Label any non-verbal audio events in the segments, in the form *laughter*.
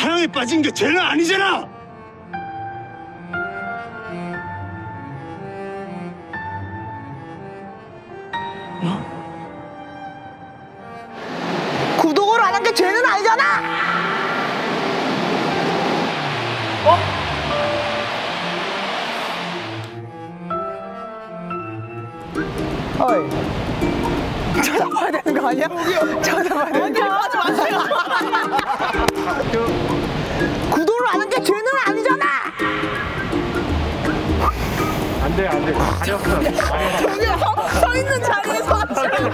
사랑에 빠진 게 죄는 아니잖아. 구독을 안 한 게 죄는 아니잖아. 어? 어이. *laughs* 찾아봐야 되는 거 아니야? 찾아봐야 되는 거 하지 마 안 돼, 안 돼. 가렸어. 여기 서, 서 있는 자리에서 하시라고.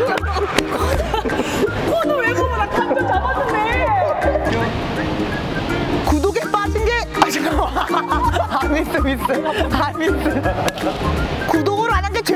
코너 나 감정 잡았는데. 구독에 빠진 게, 아, 잠깐만. 아, 미스, 미스. 아, 미스. 구독을 안 한 게 죄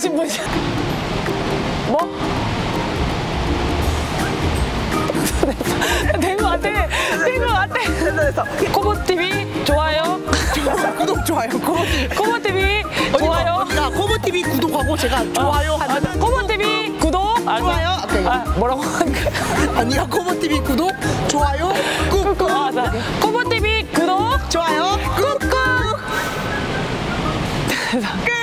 하신 분이야. 뭐? *laughs* 된것 같아. 된것 같아. 됐어, 됐어. 코보 TV 좋아요. *laughs* 구독, 좋아요. 코보 코보 TV 좋아요. 언니가 코보 TV 구독하고 제가 좋아요 하면 코보 TV 구독. 알았어? 좋아요. 아, 뭐라고 하니까. 언니가 코보 TV 구독, 좋아요, 꾹꾹. 아, 자, 코보 TV 구독. 좋아요, 꾹꾹. 구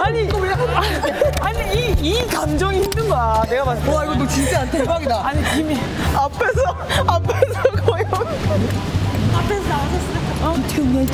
아니 아니 이, 이 감정이 힘든 거야. 내가 봤을 때와 이거 너 진짜 대박이다. 아니 김이. 앞에서 앞에서 거의 앞에서 나오셨어. 어? Do you know